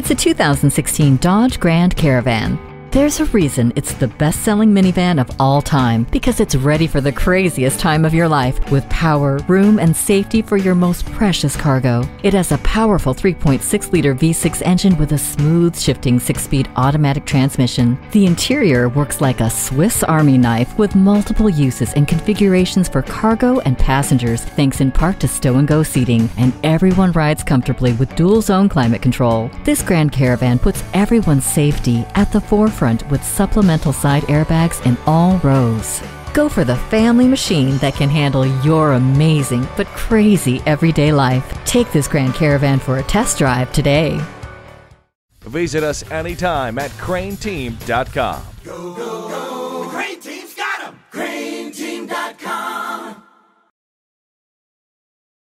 It's a 2016 Dodge Grand Caravan. There's a reason it's the best selling minivan of all time because it's ready for the craziest time of your life with power, room, and safety for your most precious cargo. It has a powerful 3.6 liter V6 engine with a smooth shifting 6 speed automatic transmission. The interior works like a Swiss Army knife with multiple uses and configurations for cargo and passengers, thanks in part to stow and go seating, and everyone rides comfortably with dual zone climate control. This Grand Caravan puts everyone's safety at the forefront with supplemental side airbags in all rows. Go for the family machine that can handle your amazing but crazy everyday life. Take this Grand Caravan for a test drive today. Visit us anytime at crainteam.com. Go, go, go.